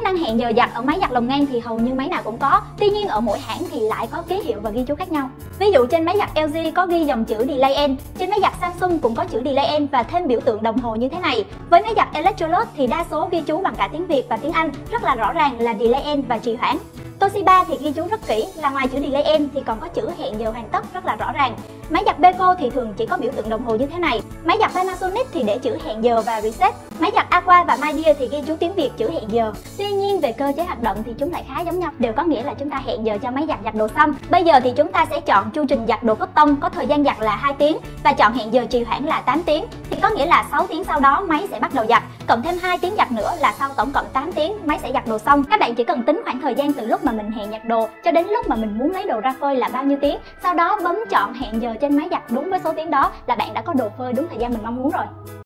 Chức năng hẹn giờ giặt ở máy giặt lồng ngang thì hầu như máy nào cũng có, tuy nhiên ở mỗi hãng thì lại có ký hiệu và ghi chú khác nhau. Ví dụ trên máy giặt LG có ghi dòng chữ Delay End, trên máy giặt Samsung cũng có chữ Delay End và thêm biểu tượng đồng hồ như thế này. Với máy giặt Electrolux thì đa số ghi chú bằng cả tiếng Việt và tiếng Anh, rất là rõ ràng là Delay End và trì hoãn. Toshiba thì ghi chú rất kỹ là ngoài chữ delay end thì còn có chữ hẹn giờ hoàn tất rất là rõ ràng. Máy giặt Beko thì thường chỉ có biểu tượng đồng hồ như thế này. Máy giặt Panasonic thì để chữ hẹn giờ và reset. Máy giặt Aqua và MyDear thì ghi chú tiếng Việt chữ hẹn giờ. Tuy nhiên về cơ chế hoạt động thì chúng lại khá giống nhau, đều có nghĩa là chúng ta hẹn giờ cho máy giặt giặt đồ xong. Bây giờ thì chúng ta sẽ chọn chu trình giặt đồ cotton có thời gian giặt là 2 tiếng và chọn hẹn giờ trì hoãn là 8 tiếng. Thì có nghĩa là 6 tiếng sau đó máy sẽ bắt đầu giặt, cộng thêm 2 tiếng giặt nữa là sau tổng cộng 8 tiếng máy sẽ giặt đồ xong. Các bạn chỉ cần tính khoảng thời gian từ lúc mà mình hẹn giặt đồ, cho đến lúc mà mình muốn lấy đồ ra phơi là bao nhiêu tiếng. Sau đó bấm chọn hẹn giờ trên máy giặt đúng với số tiếng đó là bạn đã có đồ phơi đúng thời gian mình mong muốn rồi.